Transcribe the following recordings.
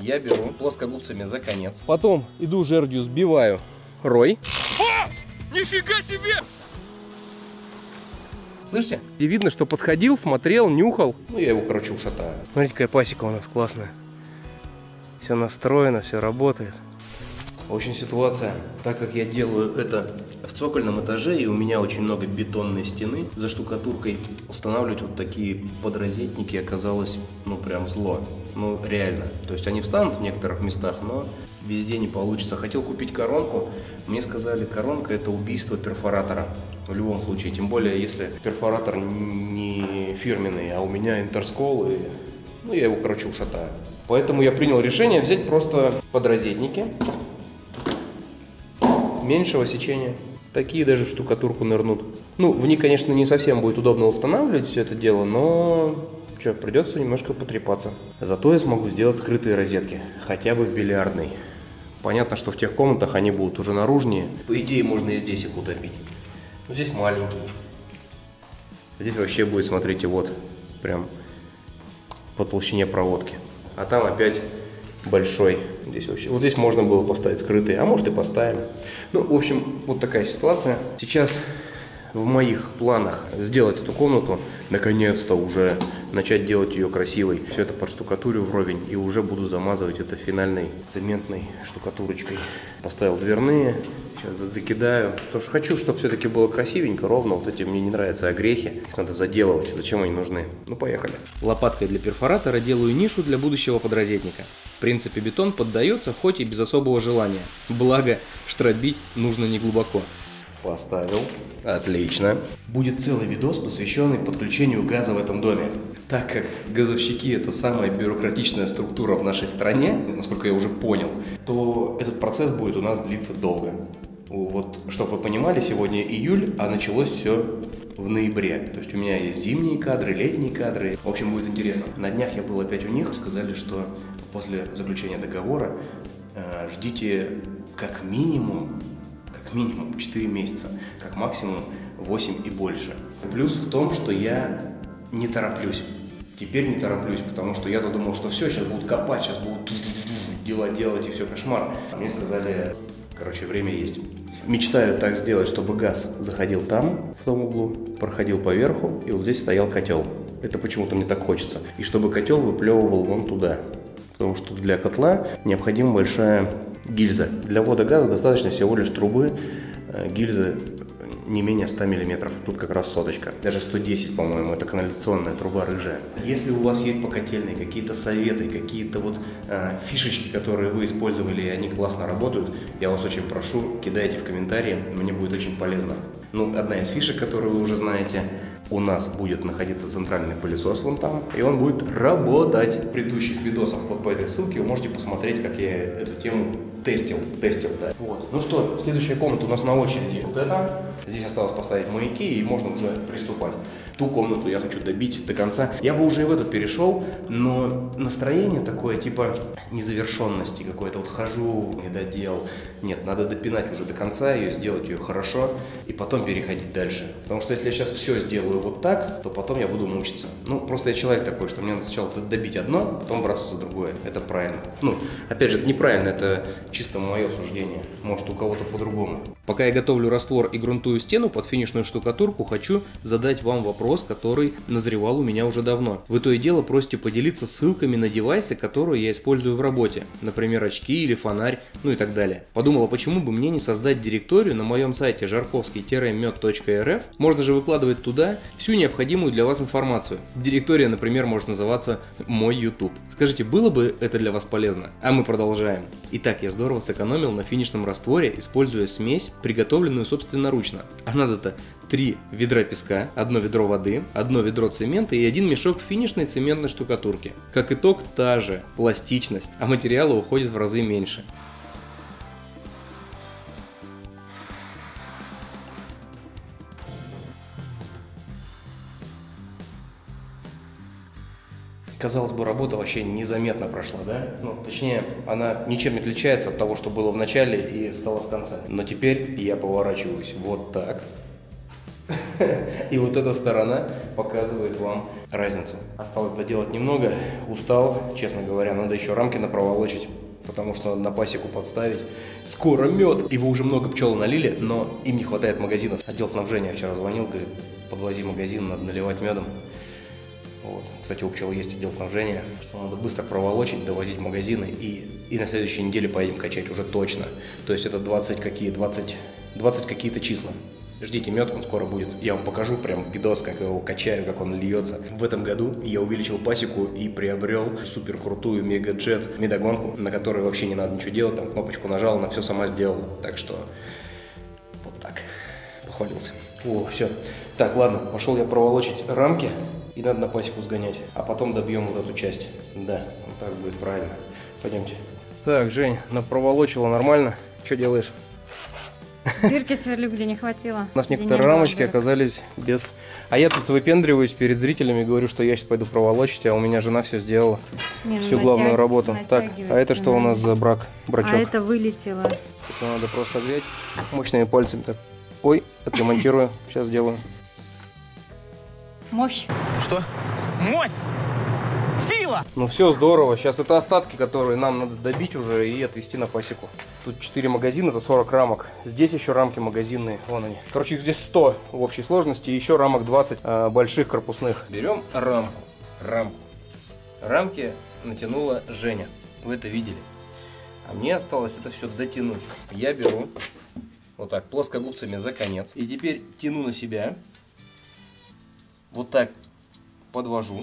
Я беру плоскогубцами за конец. Потом иду жердью, сбиваю рой. А! Нифига себе! Слышите? И видно, что подходил, смотрел, нюхал. Ну, я его, короче, ушатаю. Смотрите, какая пасека у нас классная. Все настроено, все работает. В общем, ситуация, так как я делаю это в цокольном этаже, и у меня очень много бетонной стены, за штукатуркой устанавливать вот такие подрозетники оказалось, ну, прям зло. Ну, реально. То есть они встанут в некоторых местах, но везде не получится. Хотел купить коронку, мне сказали, коронка это убийство перфоратора. В любом случае, тем более, если перфоратор не фирменный, а у меня интерскол, и, ну, я его, короче, ушатаю. Поэтому я принял решение взять просто подрозетники меньшего сечения. Такие даже в штукатурку нырнут. Ну, в них, конечно, не совсем будет удобно устанавливать все это дело, но что, придется немножко потрепаться. Зато я смогу сделать скрытые розетки, хотя бы в бильярдной. Понятно, что в тех комнатах они будут уже наружнее. По идее, можно и здесь их утопить. Но здесь маленький. Здесь вообще будет, смотрите, вот, прям по толщине проводки. А там опять большой. Здесь вообще, вот здесь можно было поставить скрытый, а может и поставим. Ну, в общем, вот такая ситуация. Сейчас в моих планах сделать эту комнату, наконец-то уже начать делать ее красивой. Все это под штукатурю вровень и уже буду замазывать это финальной цементной штукатурочкой. Поставил дверные, сейчас закидаю. Потому что хочу, чтобы все-таки было красивенько, ровно. Вот эти мне не нравятся огрехи. Их надо заделывать. Зачем они нужны? Ну, поехали. Лопаткой для перфоратора делаю нишу для будущего подрозетника. В принципе, бетон поддается, хоть и без особого желания. Благо, штробить нужно не глубоко. Поставил. Отлично. Будет целый видос, посвященный подключению газа в этом доме. Так как газовщики это самая бюрократичная структура в нашей стране, насколько я уже понял, то этот процесс будет у нас длиться долго. Вот, чтобы вы понимали, сегодня июль, а началось все в ноябре. То есть у меня есть зимние кадры, летние кадры. В общем, будет интересно. На днях я был опять у них, сказали, что после заключения договора э, ждите как минимум как минимум 4 месяца, как максимум 8 и больше. Плюс в том, что я не тороплюсь. Теперь не тороплюсь, потому что я-то думал, что все, сейчас будут копать, сейчас будут дела делать и все кошмар. Мне сказали, короче, время есть. Мечтаю так сделать, чтобы газ заходил там, в том углу, проходил по верху, и вот здесь стоял котел. Это почему-то мне так хочется. И чтобы котел выплевывал вон туда. Потому что для котла необходима большая гильза. Для ввода газа достаточно всего лишь трубы, э, гильзы не менее 100 мм. Тут как раз соточка. Даже 110, по-моему, это канализационная труба рыжая. Если у вас есть по котельной какие-то советы, какие-то вот э, фишечки, которые вы использовали, и они классно работают, я вас очень прошу, кидайте в комментарии, мне будет очень полезно. Ну, одна из фишек, которую вы уже знаете, у нас будет находиться центральный пылесос вон там, и он будет работать. В предыдущих видосах вот по этой ссылке вы можете посмотреть, как я эту тему тестил, тестил, да. Вот. Ну что, следующая комната у нас на очереди. Вот это. Здесь осталось поставить маяки, и можно уже приступать. Ту комнату я хочу добить до конца. Я бы уже и в эту перешел, но настроение такое, типа, незавершенности какое-то. Вот хожу, не додел. Нет, надо допинать уже до конца ее, сделать ее хорошо, и потом переходить дальше. Потому что если я сейчас все сделаю вот так, то потом я буду мучиться. Ну, просто я человек такой, что мне надо сначала добить одно, потом браться за другое. Это правильно. Ну, опять же, это неправильно, это чисто мое суждение. Может, у кого-то по-другому. Пока я готовлю раствор и грунтую стену под финишную штукатурку, хочу задать вам вопрос, который назревал у меня уже давно. Вы то и дело просите поделиться ссылками на девайсы, которые я использую в работе. Например, очки или фонарь, ну и так далее. Подумала, почему бы мне не создать директорию на моем сайте жарковский-мед.рф. Можно же выкладывать туда всю необходимую для вас информацию. Директория, например, может называться «Мой YouTube». Скажите, было бы это для вас полезно? А мы продолжаем. Итак, я здорово сэкономил на финишном растворе, используя смесь, приготовленную собственноручно. А надо-то три ведра песка, одно ведро воды, одно ведро цемента и один мешок финишной цементной штукатурки. Как итог, та же пластичность, а материала уходит в разы меньше. Казалось бы, работа вообще незаметно прошла, да? Ну, точнее, она ничем не отличается от того, что было в начале и стало в конце. Но теперь я поворачиваюсь вот так. И вот эта сторона показывает вам разницу. Осталось доделать немного, устал, честно говоря, надо еще рамки напроволочить потому что на пасеку подставить. Скоро мед! Его уже много пчел налили, но им не хватает магазинов. Отдел снабжения вчера звонил, говорит, подвози магазин, надо наливать медом. Вот. Кстати, у пчел есть отдел снабжения, что надо быстро проволочить, довозить магазины и, и на следующей неделе поедем качать уже точно. То есть это 20 какие, 20, 20 какие-то числа. Ждите мед, он скоро будет. Я вам покажу прям видос, как его качаю, как он льется. В этом году я увеличил пасеку и приобрел супер крутую мегаджет медогонку, на которой вообще не надо ничего делать. Там кнопочку нажал, она все сама сделала. Так что вот так. Похвалился. О, все. Так, ладно, пошел я проволочить рамки и надо на пасеку сгонять. А потом добьем вот эту часть. Да, вот так будет правильно. Пойдемте. Так, Жень, проволочила нормально. Что делаешь? Дырки сверлю, где не хватило. У нас некоторые рамочки дырок. оказались без... А я тут выпендриваюсь перед зрителями, говорю, что я сейчас пойду проволочить, а у меня жена все сделала. Не, ну, Всю главную работу. Так, а это что у нас за брак, брачок? А это вылетело. Это надо просто взять мощными пальцами так. Ой, отремонтирую. Сейчас сделаю. Мощь. Что? Мощь! Сила! Ну все здорово. Сейчас это остатки, которые нам надо добить уже и отвезти на пасеку. Тут 4 магазина, это 40 рамок. Здесь еще рамки магазинные. Вон они. Короче, их здесь 100 в общей сложности. И еще рамок 20 э, больших корпусных. Берем рамку. Рамку. Рамки натянула Женя. Вы это видели. А мне осталось это все дотянуть. Я беру вот так плоскогубцами за конец. И теперь тяну на себя. Вот так подвожу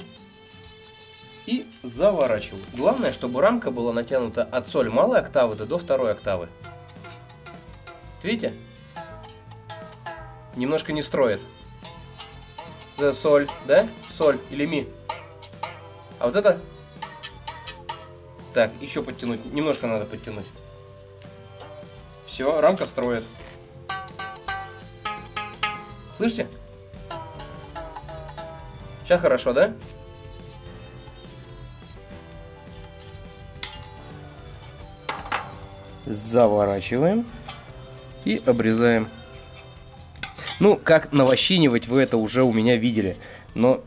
и заворачиваю. Главное, чтобы рамка была натянута от соль малой октавы до второй октавы. Видите? Немножко не строит. За соль, да? Соль или ми. А вот это... Так, еще подтянуть. Немножко надо подтянуть. Все, рамка строит. Слышите? Сейчас хорошо, да? Заворачиваем и обрезаем. Ну, как навощинивать вы это уже у меня видели, но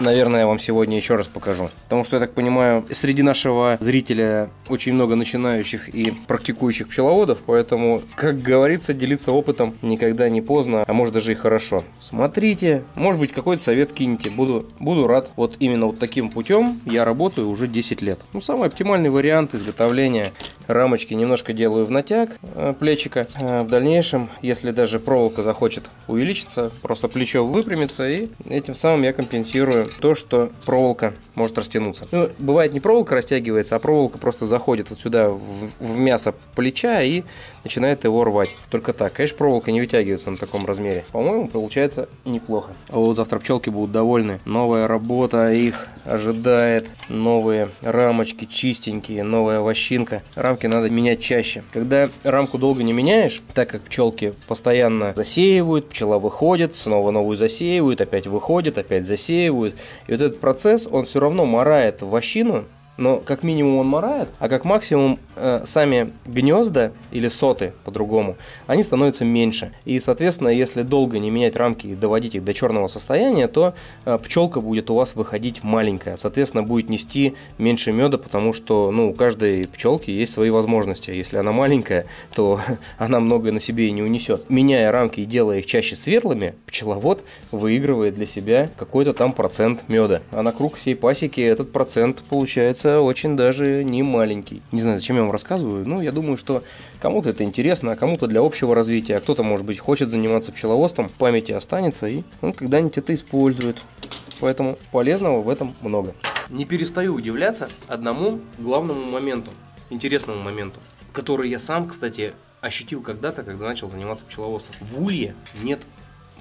наверное, я вам сегодня еще раз покажу. Потому что, я так понимаю, среди нашего зрителя очень много начинающих и практикующих пчеловодов, поэтому, как говорится, делиться опытом никогда не поздно, а может даже и хорошо. Смотрите, может быть, какой-то совет кинете, буду, буду рад. Вот именно вот таким путем я работаю уже 10 лет. Ну, самый оптимальный вариант изготовления рамочки немножко делаю в натяг э, плечика. Э, в дальнейшем, если даже проволока захочет увеличиться, просто плечо выпрямится и этим самым я компенсирую то, что проволока может растянуться. Ну, бывает не проволока растягивается, а проволока просто заходит вот сюда в, в мясо плеча и начинает его рвать. Только так. Конечно, проволока не вытягивается на таком размере. По-моему, получается неплохо. А вот завтра пчелки будут довольны. Новая работа их ожидает. Новые рамочки чистенькие, новая вощинка. Рамки надо менять чаще. Когда рамку долго не меняешь, так как пчелки постоянно засеивают, пчела выходит, снова новую засеивают, опять выходит, опять засеивают. И вот этот процесс, он все равно морает вощину, но как минимум он морает, а как максимум э, сами гнезда или соты по-другому, они становятся меньше. И, соответственно, если долго не менять рамки и доводить их до черного состояния, то э, пчелка будет у вас выходить маленькая. Соответственно, будет нести меньше меда, потому что ну, у каждой пчелки есть свои возможности. Если она маленькая, то она многое на себе и не унесет. Меняя рамки и делая их чаще светлыми, пчеловод выигрывает для себя какой-то там процент меда. А на круг всей пасеки этот процент получается получается очень даже не маленький. Не знаю, зачем я вам рассказываю, но я думаю, что кому-то это интересно, а кому-то для общего развития, а кто-то, может быть, хочет заниматься пчеловодством, в памяти останется и он когда-нибудь это использует. Поэтому полезного в этом много. Не перестаю удивляться одному главному моменту, интересному моменту, который я сам, кстати, ощутил когда-то, когда начал заниматься пчеловодством. В улье нет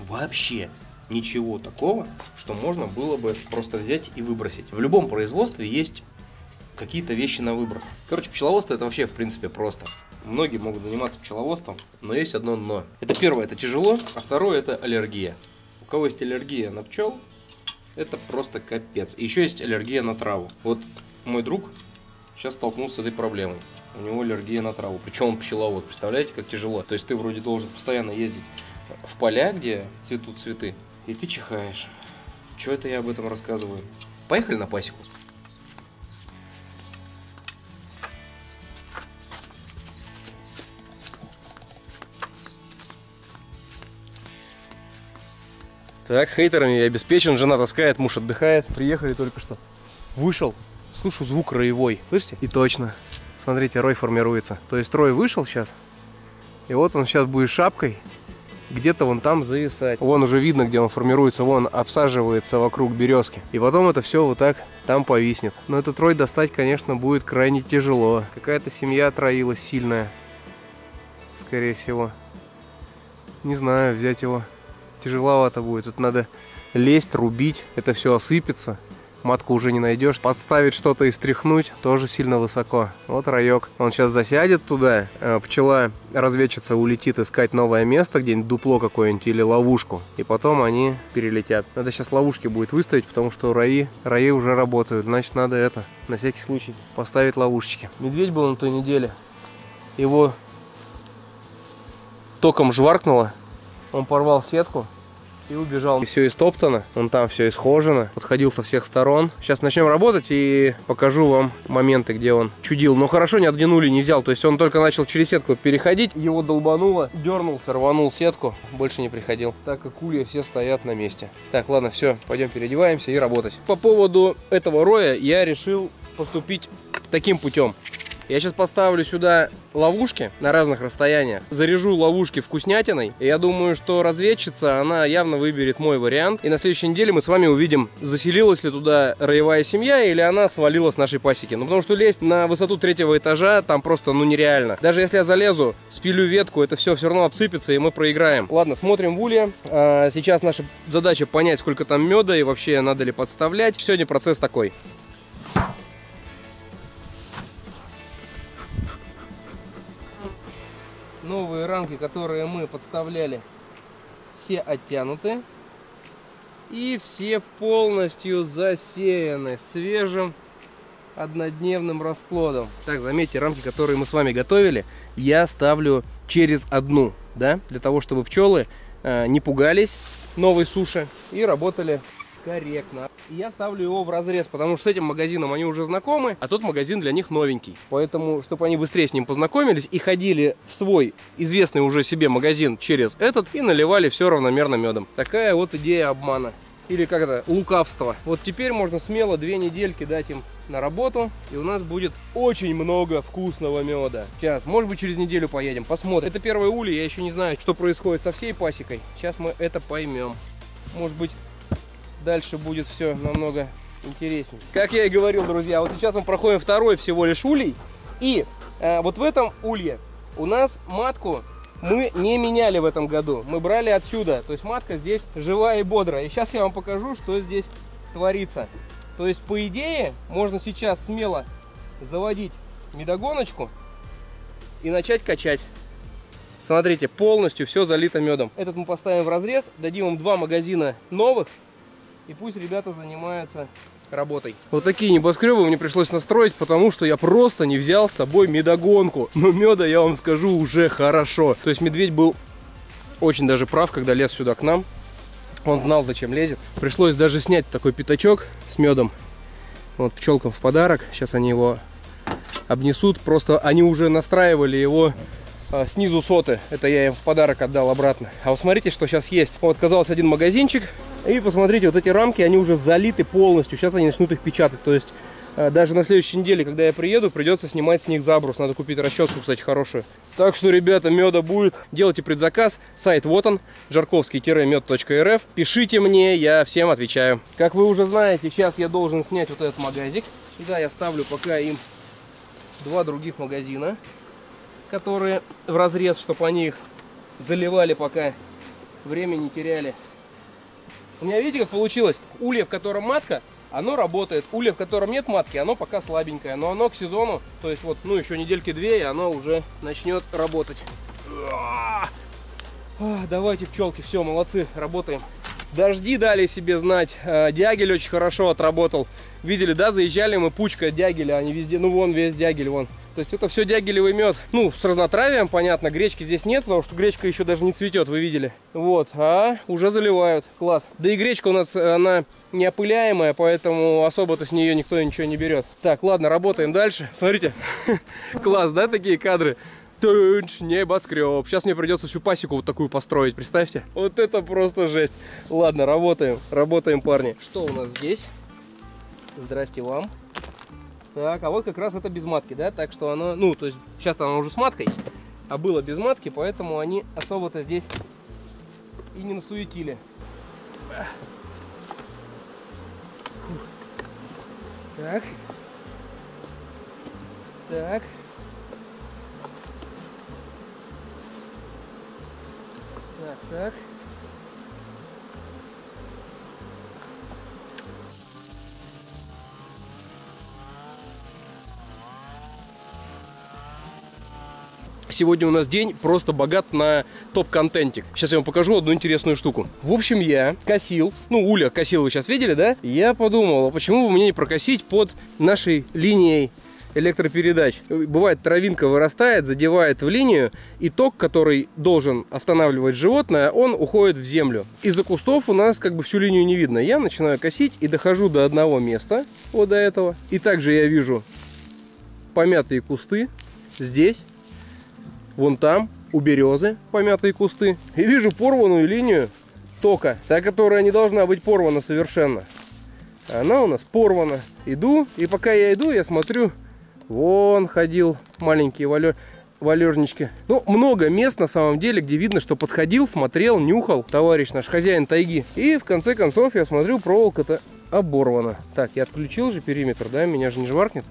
вообще ничего такого, что можно было бы просто взять и выбросить. В любом производстве есть какие-то вещи на выброс. Короче, пчеловодство это вообще в принципе просто. Многие могут заниматься пчеловодством, но есть одно но. Это первое, это тяжело, а второе это аллергия. У кого есть аллергия на пчел, это просто капец. И еще есть аллергия на траву. Вот мой друг сейчас столкнулся с этой проблемой. У него аллергия на траву. Причем он пчеловод. Представляете, как тяжело. То есть ты вроде должен постоянно ездить в поля, где цветут цветы, и ты чихаешь. Чего это я об этом рассказываю? Поехали на пасеку. Так, хейтерами я обеспечен, жена таскает, муж отдыхает. Приехали только что. Вышел, слышу звук роевой. Слышите? И точно. Смотрите, рой формируется. То есть рой вышел сейчас. И вот он сейчас будет шапкой где-то вон там зависать. Вон уже видно, где он формируется, вон обсаживается вокруг березки. И потом это все вот так там повиснет. Но этот рой достать, конечно, будет крайне тяжело. Какая-то семья троилась сильная, скорее всего. Не знаю, взять его тяжеловато будет. Тут надо лезть, рубить, это все осыпется матку уже не найдешь. Подставить что-то и стряхнуть тоже сильно высоко. Вот раек. Он сейчас засядет туда, э, пчела разведчица улетит искать новое место, где-нибудь дупло какое-нибудь или ловушку. И потом они перелетят. Надо сейчас ловушки будет выставить, потому что раи, раи уже работают. Значит, надо это, на всякий случай, поставить ловушечки. Медведь был на той неделе. Его током жваркнуло. Он порвал сетку, и убежал. Все истоптано, он там все исхожено, подходил со всех сторон. Сейчас начнем работать и покажу вам моменты, где он чудил. Но хорошо не отгнули, не взял. То есть он только начал через сетку переходить, его долбануло, дернулся, рванул сетку, больше не приходил. Так как улья все стоят на месте. Так, ладно, все, пойдем переодеваемся и работать. По поводу этого роя я решил поступить таким путем. Я сейчас поставлю сюда ловушки на разных расстояниях, заряжу ловушки вкуснятиной. И я думаю, что разведчица, она явно выберет мой вариант. И на следующей неделе мы с вами увидим, заселилась ли туда роевая семья или она свалила с нашей пасеки. Ну, потому что лезть на высоту третьего этажа там просто, ну, нереально. Даже если я залезу, спилю ветку, это все все равно обсыпется и мы проиграем. Ладно, смотрим в улье. А, сейчас наша задача понять, сколько там меда и вообще надо ли подставлять. Сегодня процесс такой. Новые рамки, которые мы подставляли, все оттянуты. И все полностью засеяны свежим однодневным расплодом. Так, заметьте, рамки, которые мы с вами готовили, я ставлю через одну, да, для того, чтобы пчелы э, не пугались новой суши и работали корректно. И я ставлю его в разрез, потому что с этим магазином они уже знакомы, а тот магазин для них новенький. Поэтому, чтобы они быстрее с ним познакомились и ходили в свой известный уже себе магазин через этот и наливали все равномерно медом. Такая вот идея обмана. Или как это, лукавство. Вот теперь можно смело две недельки дать им на работу, и у нас будет очень много вкусного меда. Сейчас, может быть, через неделю поедем, посмотрим. Это первая ули, я еще не знаю, что происходит со всей пасекой. Сейчас мы это поймем. Может быть, дальше будет все намного интереснее. Как я и говорил, друзья, вот сейчас мы проходим второй всего лишь улей. И э, вот в этом улье у нас матку мы не меняли в этом году. Мы брали отсюда. То есть матка здесь живая и бодрая. И сейчас я вам покажу, что здесь творится. То есть, по идее, можно сейчас смело заводить медогоночку и начать качать. Смотрите, полностью все залито медом. Этот мы поставим в разрез, дадим им два магазина новых и пусть ребята занимаются работой. Вот такие небоскребы мне пришлось настроить, потому что я просто не взял с собой медогонку. Но меда, я вам скажу, уже хорошо. То есть медведь был очень даже прав, когда лез сюда к нам. Он знал, зачем лезет. Пришлось даже снять такой пятачок с медом. Вот пчелкам в подарок. Сейчас они его обнесут. Просто они уже настраивали его а, снизу соты. Это я им в подарок отдал обратно. А вот смотрите, что сейчас есть. Вот, казалось, один магазинчик. И посмотрите, вот эти рамки, они уже залиты полностью. Сейчас они начнут их печатать. То есть э, даже на следующей неделе, когда я приеду, придется снимать с них забрус. Надо купить расческу, кстати, хорошую. Так что, ребята, меда будет. Делайте предзаказ. Сайт вот он, жарковский-мед.рф. Пишите мне, я всем отвечаю. Как вы уже знаете, сейчас я должен снять вот этот магазик. Сюда я ставлю пока им два других магазина, которые в разрез, чтобы они их заливали, пока время не теряли. У меня видите, как получилось? Улья, в котором матка, оно работает. Улья, в котором нет матки, оно пока слабенькое. Но оно к сезону, то есть вот, ну, еще недельки две, и оно уже начнет работать. Давайте, пчелки, все, молодцы, работаем. Дожди дали себе знать. Э, дягель очень хорошо отработал. Видели, да, заезжали мы, пучка дягеля, они везде, ну вон весь дягель, вон. То есть это все дягелевый мед. Ну, с разнотравием, понятно. Гречки здесь нет, потому что гречка еще даже не цветет, вы видели. Вот, а уже заливают. Класс. Да и гречка у нас, она неопыляемая, поэтому особо-то с нее никто ничего не берет. Так, ладно, работаем дальше. Смотрите, класс, да, такие кадры? Тынч, небоскреб. Сейчас мне придется всю пасеку вот такую построить, представьте. Вот это просто жесть. Ладно, работаем, работаем, парни. Что у нас здесь? Здрасте вам. Так, а вот как раз это без матки, да? Так что оно, ну, то есть сейчас оно уже с маткой, а было без матки, поэтому они особо-то здесь и не насуетили. Так. Так. Так, так. Сегодня у нас день просто богат на топ-контентик. Сейчас я вам покажу одну интересную штуку. В общем, я косил, ну, Уля косил, вы сейчас видели, да? Я подумал, а почему бы мне не прокосить под нашей линией электропередач. Бывает, травинка вырастает, задевает в линию, и ток, который должен останавливать животное, он уходит в землю. Из-за кустов у нас как бы всю линию не видно. Я начинаю косить и дохожу до одного места, вот до этого. И также я вижу помятые кусты здесь, вон там, у березы помятые кусты. И вижу порванную линию тока, та, которая не должна быть порвана совершенно. Она у нас порвана. Иду, и пока я иду, я смотрю, Вон ходил маленькие валё... валежнички. Ну, много мест на самом деле, где видно, что подходил, смотрел, нюхал товарищ наш хозяин тайги. И в конце концов я смотрю, проволока-то оборвана. Так, я отключил же периметр, да? Меня же не жваркнет.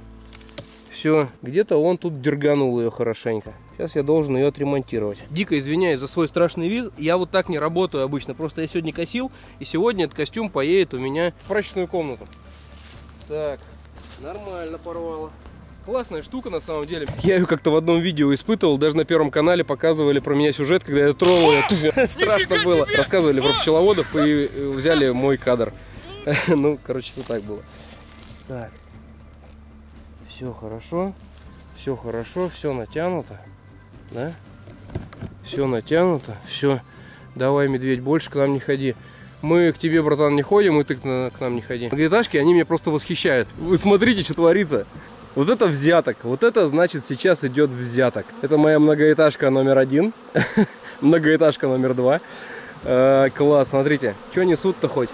Все, где-то он тут дерганул ее хорошенько. Сейчас я должен ее отремонтировать. Дико извиняюсь за свой страшный вид. Я вот так не работаю обычно. Просто я сегодня косил, и сегодня этот костюм поедет у меня в прачечную комнату. Так, нормально порвало. Классная штука на самом деле. Я ее как-то в одном видео испытывал, даже на первом канале показывали про меня сюжет, когда я тронул ее. Страшно было. Рассказывали про пчеловодов и взяли мой кадр. Ну, короче, вот так было. Так. Все хорошо. Все хорошо, все натянуто. Да? Все натянуто. Все. Давай, медведь, больше к нам не ходи. Мы к тебе, братан, не ходим, и ты к нам не ходи. Многоэтажки, они меня просто восхищают. Вы смотрите, что творится. Вот это взяток. Вот это значит сейчас идет взяток. Это моя многоэтажка номер один. многоэтажка номер два. Э, класс, смотрите. Что несут-то хоть?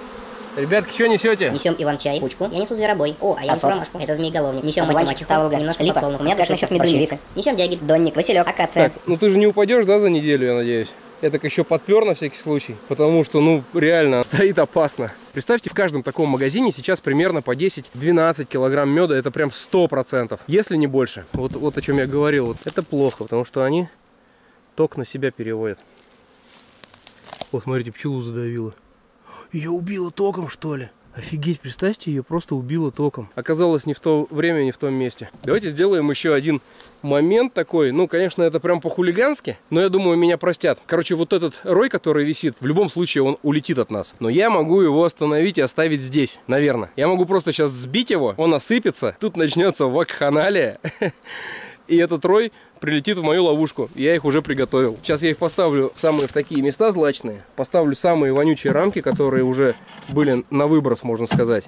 Ребятки, что несете? Несем Иван-чай, пучку. Я несу зверобой. О, а я несу ромашку. Это змееголовник. Несем математику, таволга, немножко липа. У меня как насчет медуницы. Несем дягель, донник, василек, акация. Так, ну ты же не упадешь, да, за неделю, я надеюсь? Я так еще подпер на всякий случай, потому что, ну, реально стоит опасно. Представьте, в каждом таком магазине сейчас примерно по 10-12 килограмм меда, это прям 100%, если не больше. Вот, вот о чем я говорил, вот это плохо, потому что они ток на себя переводят. Вот, смотрите, пчелу задавило. Ее убило током, что ли? Офигеть, представьте, ее просто убило током. Оказалось не в то время, не в том месте. Давайте сделаем еще один момент такой. Ну, конечно, это прям по-хулигански, но я думаю, меня простят. Короче, вот этот рой, который висит, в любом случае он улетит от нас. Но я могу его остановить и оставить здесь, наверное. Я могу просто сейчас сбить его, он осыпется, тут начнется вакханалия. И этот рой прилетит в мою ловушку. Я их уже приготовил. Сейчас я их поставлю самые в такие места злачные. Поставлю самые вонючие рамки, которые уже были на выброс, можно сказать.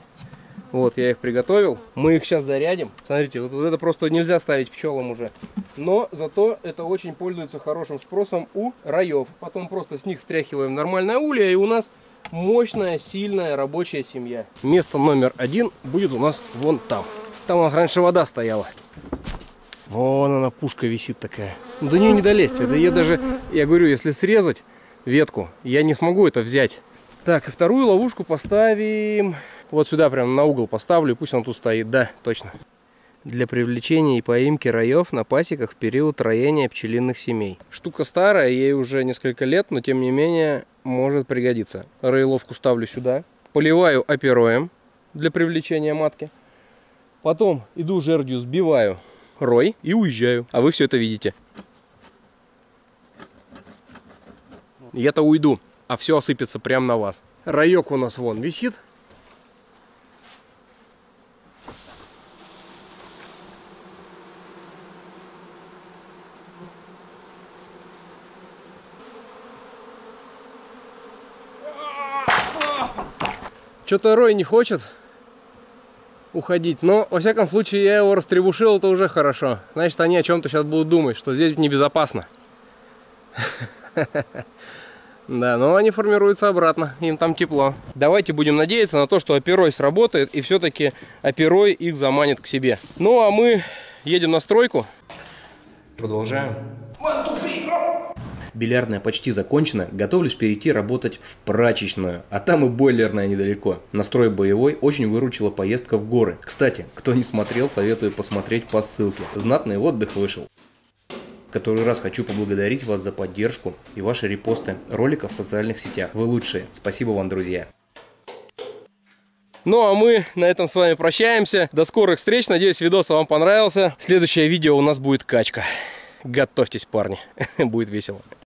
Вот, я их приготовил. Мы их сейчас зарядим. Смотрите, вот, вот это просто нельзя ставить пчелам уже. Но зато это очень пользуется хорошим спросом у раев. Потом просто с них стряхиваем нормальное улья, и у нас мощная, сильная рабочая семья. Место номер один будет у нас вон там. Там раньше вода стояла. Вон она, пушка висит такая. До нее не долезть. Это ее даже, я говорю, если срезать ветку, я не смогу это взять. Так, и вторую ловушку поставим вот сюда прям на угол поставлю, и пусть он тут стоит. Да, точно. Для привлечения и поимки раев на пасеках в период роения пчелиных семей. Штука старая, ей уже несколько лет, но тем не менее может пригодиться. Роеловку ставлю сюда. Поливаю опероем для привлечения матки. Потом иду жердью, сбиваю рой и уезжаю. А вы все это видите. Я-то уйду, а все осыпется прямо на вас. Райок у нас вон висит. Что-то рой не хочет уходить. Но, во всяком случае, я его растребушил, это уже хорошо. Значит, они о чем-то сейчас будут думать, что здесь небезопасно. Да, но они формируются обратно, им там тепло. Давайте будем надеяться на то, что оперой сработает, и все-таки оперой их заманит к себе. Ну, а мы едем на стройку. Продолжаем. Бильярдная почти закончена, готовлюсь перейти работать в прачечную, а там и бойлерная недалеко. Настрой боевой очень выручила поездка в горы. Кстати, кто не смотрел, советую посмотреть по ссылке. Знатный отдых вышел. Который раз хочу поблагодарить вас за поддержку и ваши репосты роликов в социальных сетях. Вы лучшие. Спасибо вам, друзья. Ну а мы на этом с вами прощаемся. До скорых встреч. Надеюсь, видос вам понравился. Следующее видео у нас будет качка. Готовьтесь, парни. Будет весело.